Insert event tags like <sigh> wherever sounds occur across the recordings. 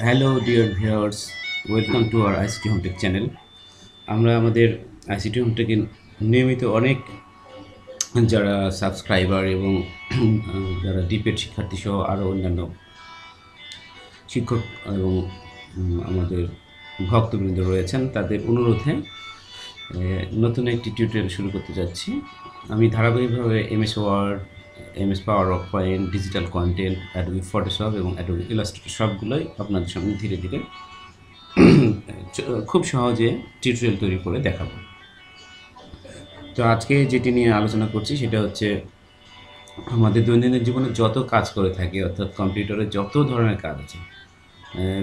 Hello dear viewers welcome to our ICT home tech channel আমরা আমাদের ICT হোমটেকে নিয়মিত অনেক যারা সাবস্ক্রাইবার এবং যারা ডিপেড শিক্ষার্থী সহ আরও অন্যান্য শিক্ষক এবং আমাদের ভক্তবৃন্দ রয়েছেন, তাদের অনুরোধে নতুন একটি টিউটোরিয়াল শুরু করতে যাচ্ছি। আমি ধারাবাহিকভাবে MS Word MS power of point digital content Adobe Photoshop এবং অ্যাডোবি ইলাস্ট্রেটর সবগুলোই আপনাদের সামনে ধীরে ধীরে <clears throat> খুব সহজে টিউটোরিয়াল তৈরি করে দেখাবো। তো আজকে যেটি নিয়ে আলোচনা করছি সেটা হচ্ছে আমাদের দৈনন্দিন জীবনে যত কাজ করে থাকি, অর্থাৎ কম্পিউটারে যত ধরনের কাজ আছে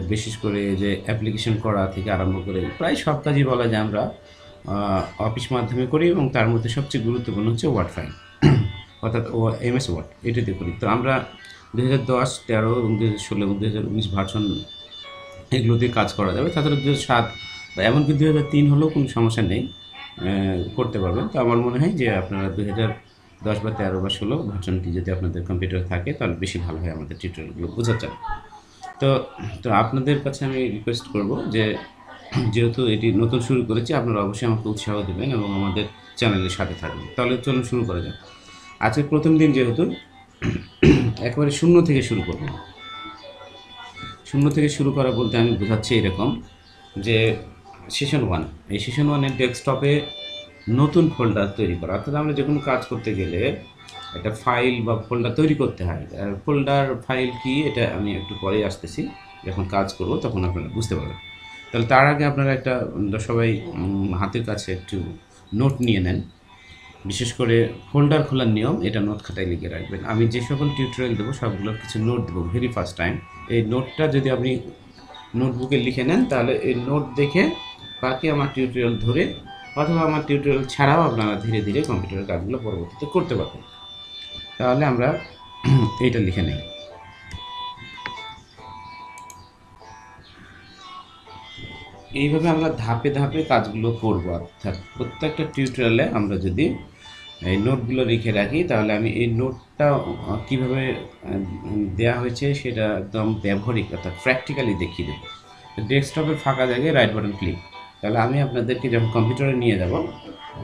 বিশেষ করে যে অ্যাপ্লিকেশন করা থেকে আরম্ভ করে প্রায় সব কাজই বলা যায় আমরা অফিস মাধ্যমে করি এবং তার মধ্যে সবচেয়ে গুরুত্বপূর্ণ হচ্ছে ওয়ার্ড ফাইল অর্থাৎ ও এমএস ওয়ার্ড, এটাতে করি। তো আমরা দু হাজার দশ, তেরো এবং দু হাজার ষোলো এবং দু হাজার উনিশ ভার্সন এগুলোতে কাজ করা যাবে। তাছাড়া দু হাজার সাত বা এমনকি দু হাজার তিন হলেও কোনো সমস্যা নেই করতে পারবেন। তো আমার মনে হয় যে আপনারা দু হাজার দশ বা তেরো বা ষোলো ভার্সনটি যদি আপনাদের কম্পিউটার থাকে, তাহলে বেশি ভালো হয় আমাদের টিউটোরিয়ালগুলো বোঝা যাবে তো তো আপনাদের কাছে আমি রিকোয়েস্ট করব যে, যেহেতু এটি নতুন শুরু করেছি, আপনারা অবশ্যই আমাকে উৎসাহ দেবেন এবং আমাদের চ্যানেলের সাথে থাকবেন। তাহলে চলুন শুরু করা যাক। আজকে প্রথম দিন যেহেতু, একেবারে শূন্য থেকে শুরু করব। শূন্য থেকে শুরু করা বলতে আমি বোঝাচ্ছি এরকম যে সেশন ওয়ান এই সেশন ওয়ানের ডেস্কটপে নতুন ফোল্ডার তৈরি করা। অর্থাৎ আমরা যে কোনো কাজ করতে গেলে একটা ফাইল বা ফোল্ডার তৈরি করতে হয়। ফোল্ডার ফাইল কি এটা আমি একটু পরেই আসতেছি। যখন কাজ করব তখন আপনারা বুঝতে পারবেন। তাহলে তার আগে আপনারা একটা, সবাই হাতের কাছে একটু নোট নিয়ে নেন। বিশেষ করে ফোল্ডার খোলার নিয়ম, এটা নোট খাতায় লিখে রাখবেন। আমি যে সকল টিউটোরিয়াল দেবো, সবগুলোর কিছু নোট দেবো ভেরি ফার্স্ট টাইম এই নোটটা যদি আপনি নোটবুকে লিখে নেন, তাহলে এই নোট দেখে বাকি আমার টিউটোরিয়াল ধরে অথবা আমার টিউটোরিয়াল ছাড়াও আপনারা ধীরে ধীরে কম্পিউটারের কাজগুলো পরবর্তীতে করতে পারবেন। তাহলে আমরা <clears throat> এইটা লিখে নিই। এইভাবে আমরা ধাপে ধাপে কাজগুলো করব। অর্থাৎ প্রত্যেকটা টিউটোরিয়ালে আমরা যদি, এই নোটগুলো লিখে রাখি, তাহলে আমি এই নোটটা কীভাবে দেয়া হয়েছে সেটা একদম ব্যবহারিক, অর্থাৎ প্র্যাকটিক্যালি দেখিয়ে দেবো। ডেস্কটপের ফাঁকা জায়গায় রাইট বাটন ক্লিক তাহলে আমি আপনাদেরকে যখন কম্পিউটারে নিয়ে যাব,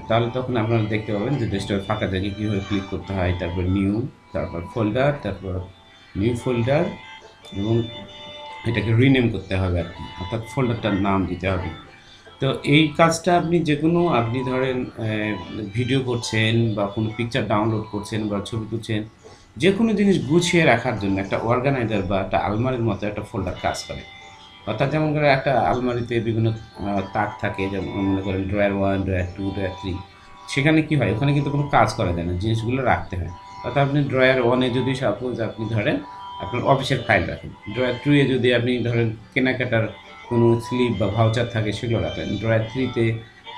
তাহলে তখন আপনারা দেখতে পাবেন যে ডেস্কটপের ফাঁকা জায়গায় কীভাবে ক্লিক করতে হয়। তারপর নিউ তারপর ফোল্ডার তারপর নিউ ফোল্ডার এবং এটাকে রিনেম করতে হবে আর কি, অর্থাৎ ফোল্ডারটার নাম দিতে হবে। তো এই কাজটা আপনি যে কোনো আপনি ধরেন ভিডিও করছেন বা কোনো পিকচার ডাউনলোড করছেন বা ছবি তুলছেন যে কোনো জিনিস গুছিয়ে রাখার জন্য একটা অর্গানাইজার বা একটা আলমারির মতো একটা ফোল্ডার কাজ করে। অর্থাৎ যেমন করে একটা আলমারিতে বিভিন্ন তাক থাকে, যেমন মনে করেন drawer one drawer two drawer three সেখানে কি হয়? ওখানে কিন্তু কোনো কাজ করা যায় না, জিনিসগুলো রাখতে হয়। অর্থাৎ আপনি ড্রয়ার ওয়ানে যদি সাপোজ আপনি ধরেন আপনার অফিসের ফাইল রাখেন। ড্রয়ার টুয়ে যদি আপনি ধরেন কেনাকাটার কোনো স্লিপ বা ভাউচার থাকে সেগুলো রাখলেন ড্রয়ার থ্রিতে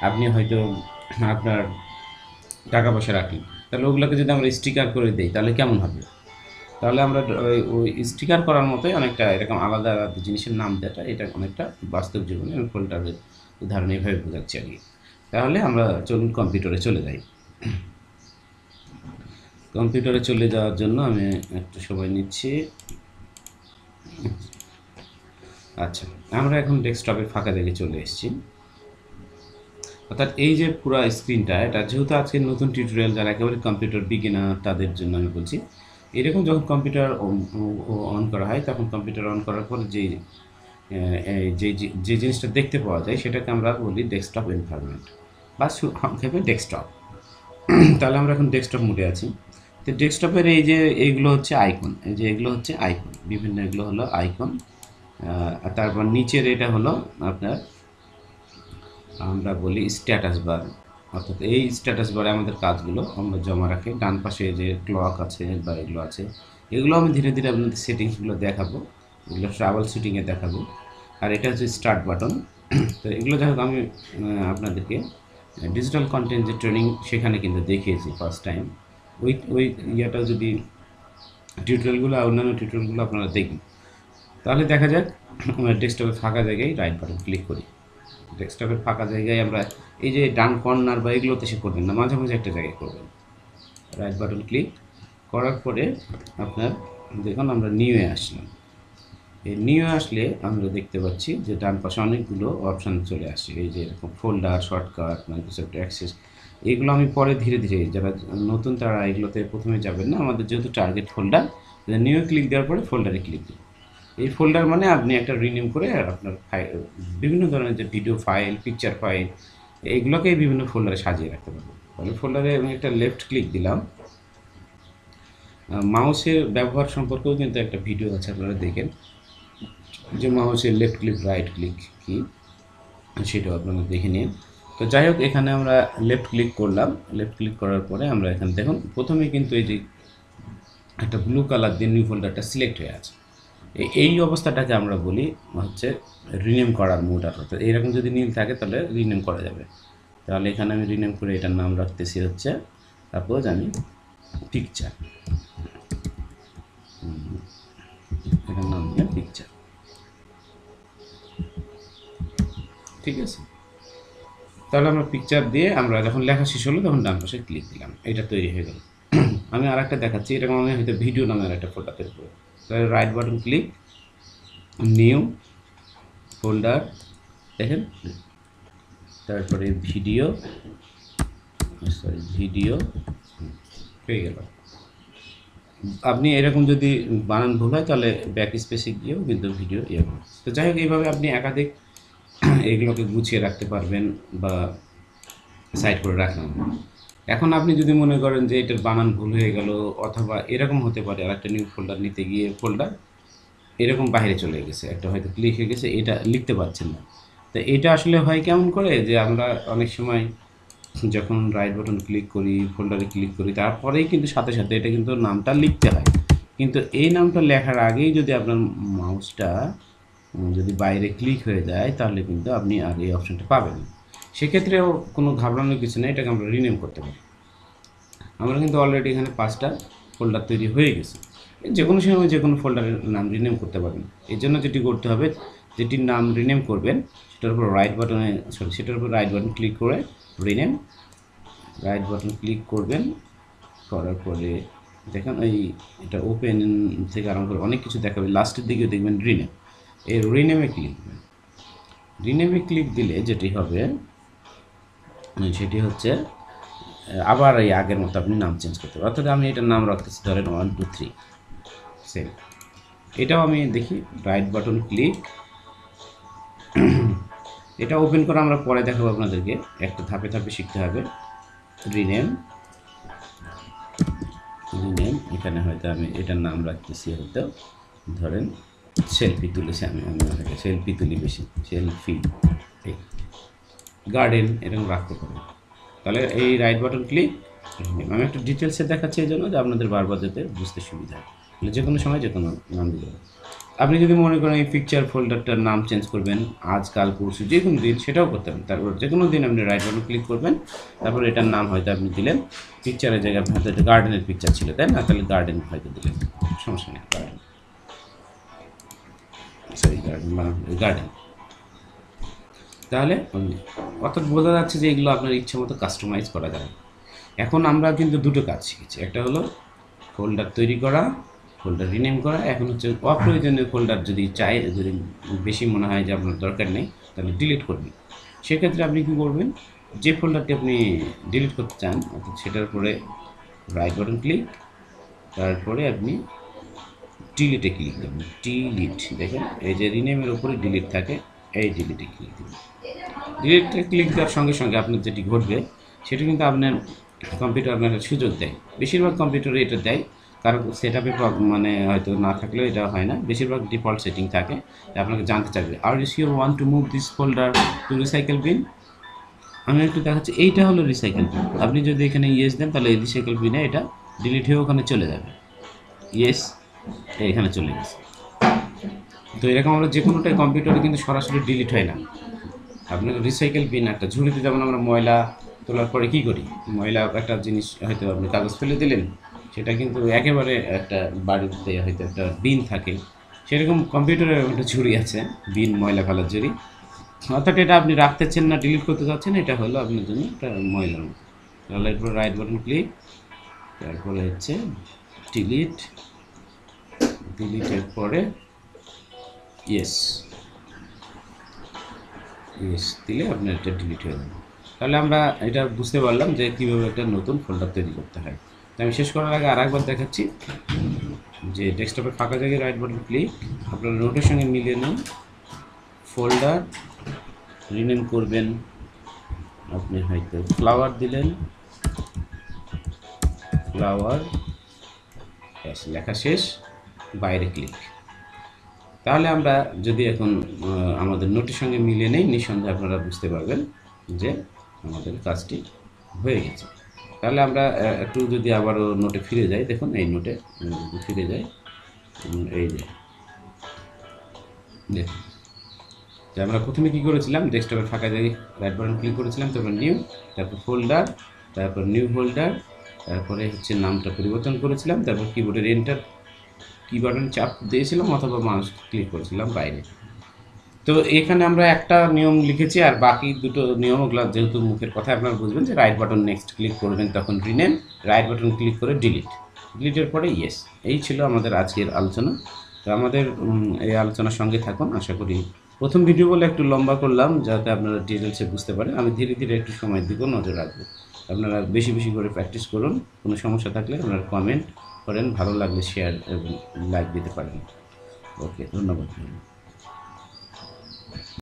আপনি হয়তো আপনার টাকা পয়সা রাখলেন। তাহলে ওগুলোকে যদি আমরা স্টিকার করে দিই, তাহলে কেমন হবে? তাহলে আমরা ওই স্টিকার করার মতোই অনেকটা এরকম আলাদা আলাদা জিনিসের নাম দেওয়াটা, এটা অনেকটা বাস্তব জীবনে ফোল্ডারের উদাহরণ এইভাবে বোঝাচ্ছি আর কি। তাহলে আমরা চলুন কম্পিউটারে চলে যাই। কম্পিউটারে চলে যাওয়ার জন্য আমি একটু সময় নিচ্ছি। আচ্ছা আমরা এখন ডেস্কটপের ফাঁকা জায়গায় চলে এসেছি। অর্থাৎ এই যে পুরো স্ক্রিনটা, এটা যেহেতু আজকে নতুন টিউটোরিয়াল, যারা একেবারে কম্পিউটার বিগিনার, তাদের জন্য আমি বলছি, এরকম যখন কম্পিউটার অন করা হয়, তখন কম্পিউটার অন করার পর যে যে যে জিনিসটা দেখতে পাওয়া যায়, সেটাকে আমরা বলি ডেস্কটপ এনভায়রনমেন্ট বা সংক্ষেপে ডেস্কটপ। তাহলে আমরা এখন ডেস্কটপ মোডে আছি। তো ডেস্কটপের এই যে এইগুলো হচ্ছে আইকন, এই যে এগুলো হচ্ছে আইকন, বিভিন্ন এগুলো হলো আইকন। আর তারপর নিচের এটা হলো আপনার, আমরা বলি স্ট্যাটাস বার অর্থাৎ এই স্ট্যাটাস বারে আমাদের কাজগুলো, আমরা জমা রাখি। ডান পাশে যে ক্লক আছে, বা এগুলো আছে, এগুলো আমি ধীরে ধীরে আপনাদের সেটিংসগুলো দেখাবো। এগুলো ট্রাভেল শুটিংয়ে দেখাবো। আর এটা হচ্ছে স্টার্ট বাটন <clears throat> তো এগুলো হোক, আমি আপনাদেরকে ডিজিটাল কন্টেন্ট যে ট্রেনিং সেখানে কিন্তু দেখিয়েছি ফার্স্ট টাইম ওই ওই ইয়েটা যদি টিউটোরিয়ালগুলো অন্যান্য টিউটোরিয়ালগুলো আপনারা দেখবেন তাহলে দেখা যাক আমরা ডেস্কটপের ফাঁকা জায়গায় রাইট বাটন ক্লিক করি। ডেস্কটপের ফাঁকা জায়গায় আমরা এই যে ডান কর্নার বা এগুলোতে সে করবেন না, মাঝে মাঝে একটা জায়গায় করবেন। রাইট বাটন ক্লিক করার পরে আপনার দেখুন আমরা নিউয়ে আসলাম। এই নিউ আসলে আমরা দেখতে পাচ্ছি যে ডান পাশে অনেকগুলো অপশান চলে আসছে। এই যে এরকম ফোল্ডার শর্টকাট মাইক্রোসফট অ্যাক্সেস এগুলো আমি পরে ধীরে ধীরে যারা নতুন তারা এগুলোতে প্রথমে যাবেন না। আমাদের যেহেতু টার্গেট ফোল্ডার নিউ ক্লিক দেওয়ার পরে ফোল্ডারে ক্লিক দিন। এই ফোল্ডার মানে আপনি একটা রিনিউ করে আপনার বিভিন্ন ধরনের যে ভিডিও ফাইল পিকচার ফাইল এইগুলোকে বিভিন্ন ফোল্ডারে সাজিয়ে রাখতে পারবেন। তাহলে ফোল্ডারে আমি একটা লেফট ক্লিক দিলাম। মাউসের ব্যবহার সম্পর্কেও কিন্তু একটা ভিডিও আছে, আপনারা দেখেন। যে মাউসের লেফট ক্লিক রাইট ক্লিক কি, সেটাও আপনারা দেখে নিন। তো যাই হোক, এখানে আমরা লেফট ক্লিক করলাম। লেফট ক্লিক করার পরে আমরা এখানে দেখুন, প্রথমে কিন্তু এই যে একটা ব্লু কালার দিয়ে নিউ ফোল্ডারটা সিলেক্ট হয়ে আছে। এই অবস্থাটাকে আমরা বলি হচ্ছে রিনেম করার মুড অর্থাৎ এইরকম যদি নীল থাকে তাহলে রিনেম করা যাবে। তাহলে এখানে আমি রিনেম করে এটার নাম রাখতেছি হচ্ছে সাপোজ আমি পিকচার এটার নাম দিয়ে পিকচার ঠিক আছে? তাহলে আমরা পিকচার দিয়ে আমরা যখন লেখা শেষ হলো তখন ডান পাশে ক্লিক দিলাম। এটা তৈরি হয়ে গেল। <clears throat> আমি আর একটা দেখাচ্ছি এরকম আমি হয়তো ভিডিও নামের একটা ফোল্ডার করব তাহলে right button click new folder দেখেন? তারপরে ভিডিও সরি ভিডিও হয়ে গেল। আপনি এরকম যদি বানান ভুল হয়, তাহলে ব্যাক স্পেসে গিয়েও কিন্তু ভিডিও ইয়ে তো যাই হোক, এইভাবে আপনি একাধিক এগুলোকে গুছিয়ে রাখতে পারবেন বা সাইড করে রাখলাম। এখন আপনি যদি মনে করেন যে এটার বানান ভুল হয়ে গেল অথবা এরকম হতে পারে আর একটা নিউ ফোল্ডার নিতে গিয়ে ফোল্ডার এরকম বাইরে চলে গেছে, একটা হয়তো ক্লিক হয়ে গেছে, এটা লিখতে পারছেন না। তো এটা আসলে হয় কেমন করে যে আমরা অনেক সময় যখন রাইট বাটন ক্লিক করি ফোল্ডারে ক্লিক করি, তারপরেই কিন্তু সাথে সাথে এটা কিন্তু নামটা লিখতে হয়। কিন্তু এই নামটা লেখার আগেই যদি আপনার মাউসটা যদি বাইরে ক্লিক হয়ে যায়, তাহলে কিন্তু আপনি আর এই অপশনটা পাবেন। সেক্ষেত্রেও কোনো ঘাবড়ানোর কিছু নেই, এটাকে আমরা রিনেম করতে পারি। আমরা কিন্তু অলরেডি এখানে পাঁচটা ফোল্ডার তৈরি হয়ে গেছে। যে কোনো সময় যে কোনো ফোল্ডারের নাম রিনেম করতে পারবেন এর জন্য যেটি করতে হবে, যেটির নাম রিনেম করবেন, সেটার উপর রাইট বাটনে সরি সেটার উপর রাইট বাটন ক্লিক করে রিনেম রাইট বাটন ক্লিক করবেন, করার পরে দেখেন এই, এটা ওপেন থেকে আরম্ভ করে অনেক কিছু দেখাবে। লাস্টের দিকেও দেখবেন রিনেম এই রিনেমে করবেন রিনেমে ক্লিক দিলে যেটি হবে সেটি হচ্ছে আবার এই আগের মতো আপনি নাম চেঞ্জ করতে পারেন। অর্থাৎ আমি এটার নাম রাখতেছি, ধরেন ওয়ান টু থ্রি সেম এটাও আমি দেখি রাইট বাটন ক্লিক এটা ওপেন করে আমরা পরে দেখাবো আপনাদেরকে। একটা ধাপে ধাপে শিখতে হবে। রিনেম রিনেম এখানে হয়তো আমি এটার নাম রাখতেছি হয়তো। ধরেন সেলফি তুলেছি আমি আমি সেলফি তুলি বেশি, সেলফি গার্ডেন, এরকম রাখতে পারেন তাহলে এই রাইট বাটন ক্লিক আমি একটু ডিটেলসে দেখাচ্ছি এই জন্য যে আপনাদের বারবার যাতে বুঝতে সুবিধা হয়। যে কোনো সময় যে কোনো নাম দিতে পারেন আপনি যদি মনে করেন এই পিকচার ফোল্ডারটার নাম চেঞ্জ করবেন আজকাল পরশু, যে কোনো দিন, সেটাও করতে পারেন। তারপর যে কোনো দিন আপনি রাইট বাটন ক্লিক করবেন, তারপর এটার নাম হয়তো আপনি দিলেন। পিকচারের জায়গায় আপনি হয়তো একটা গার্ডেনের পিকচার ছিল, তাই না? তাহলে গার্ডেন হয়তো দিলেন। সমস্যা নেই গার্ডেন সরি গার্ডেন তাহলে অর্থাৎ বোঝা যাচ্ছে যে এগুলো আপনার ইচ্ছে মতো কাস্টমাইজ করা যাবে এখন আমরা কিন্তু দুটো কাজ শিখেছি। একটা হলো ফোল্ডার তৈরি করা ফোল্ডার রিনেম করা। এখন হচ্ছে অপ্রয়োজনীয় ফোল্ডার যদি চাই, যদি বেশি মনে হয় যে আপনার দরকার নেই, তাহলে ডিলিট করবেন। সেক্ষেত্রে আপনি কী করবেন? যে ফোল্ডারটি আপনি ডিলিট করতে চান, অর্থাৎ সেটার উপরে রাইট বাটন ক্লিক তারপরে আপনি ডিলিটে ক্লিক করবেন ডিলিট দেখেন, এই যে রিনেমের উপরে ডিলিট থাকে, এই ডিলিটে ক্লিক দেবেন ডিলিটে ক্লিক দেওয়ার সঙ্গে সঙ্গে আপনার যেটি ঘটবে, সেটা কিন্তু আপনার কম্পিউটার আপনার সুযোগ দেয়। বেশিরভাগ কম্পিউটারে এটা দেয়, কারণ সেট আপে মানে হয়তো না থাকলেও এটা হয় না। বেশিরভাগ ডিফল্ট সেটিং থাকে আপনাকে জানতে চাইবে are is you want to move this folder to recycle bin আমি একটু দেখাচ্ছি, এইটা হলো রিসাইকেল বিন আপনি যদি এখানে ইয়েস দেন, তাহলে এই রিসাইকেল বিনে এটা ডিলিট হয়ে ওখানে চলে যাবে। ইয়েস এখানে চলে গেছে। তো এরকম আমরা যে কোনোটাই কম্পিউটারে কিন্তু সরাসরি ডিলিট হয় না। আপনার রিসাইকেল বিন একটা ঝুড়িতে যেমন আমরা ময়লা তোলার পরে কী করি? ময়লা একটা জিনিস হয়তো আপনি কাগজ ফেলে দিলেন, সেটা কিন্তু একেবারে একটা বাড়িতে হয়তো একটা বিন থাকে। সেরকম কম্পিউটারের একটা ঝুড়ি আছে বিন ময়লা ফেলার ঝুড়ি। অর্থাৎ এটা আপনি রাখতেছেন না ডিলিট করতে চাচ্ছেন এটা হলো আপনার জন্য একটা ময়লার মতো। তাহলে এরপর রাইট বাটন ক্লিক তারপরে হচ্ছে ডিলিট ডিলিটের পরে ইয়েস ইয়েস দিলে আপনার এটা ডিলিট হয়ে যাবে। তাহলে আমরা এটা বুঝতে পারলাম যে কীভাবে একটা নতুন ফোল্ডার তৈরি করতে হয়। তো আমি শেষ করার আগে আর একবার দেখাচ্ছি যে ডেস্কটপের ফাঁকা জায়গায় রাইট বাটন ক্লিক আপনার নোটের সঙ্গে মিলিয়ে নিন। ফোল্ডার রিনেম করবেন। আপনি হয়তো ফ্লাওয়ার দিলেন। ফ্লাওয়ার লেখা শেষ। বাইরে ক্লিক তাহলে আমরা যদি এখন আমাদের নোটের সঙ্গে মিলিয়ে নেই, নিঃসন্দেহে আপনারা বুঝতে পারবেন যে আমাদের কাজটি হয়ে গেছে। তাহলে আমরা একটু যদি আবারও নোটে ফিরে যাই, দেখুন এই নোটে ফিরে যাই এই যে, দেখুন। যে আমরা প্রথমে কী করেছিলাম ডেস্কটপের ফাঁকা জায়গায় রাইট বাটন ক্লিক করেছিলাম, তারপর নিউ তারপর ফোল্ডার তারপর নিউ ফোল্ডার তারপরে হচ্ছে নামটা পরিবর্তন করেছিলাম, তারপর কিবোর্ডের এন্টার কি বাটন চাপ দিয়েছিলাম অথবা মাউস ক্লিক করেছিলাম বাইরে। তো এখানে আমরা একটা নিয়ম লিখেছি আর বাকি দুটো নিয়মগুলো যেহেতু মুখের কথা আপনারা বুঝবেন যে রাইট বাটন নেক্সট ক্লিক করবেন তখন রিনেম রাইট বাটন ক্লিক করে ডিলিট ডিলিটের পরে ইয়েস এই ছিল আমাদের আজকের আলোচনা। তো আমাদের এই আলোচনার সঙ্গে থাকুন, আশা করি প্রথম ভিডিও বলে একটু লম্বা করলাম, যাতে আপনারা ডিটেলসে বুঝতে পারেন। আমি ধীরে ধীরে একটু সময়ের দিকেও নজর রাখব। আপনারা বেশি বেশি করে প্র্যাকটিস করুন, কোনো সমস্যা থাকলে আপনারা কমেন্ট করেন ভালো লাগলে শেয়ার লাইক দিতে পারেন। ওকে ধন্যবাদ।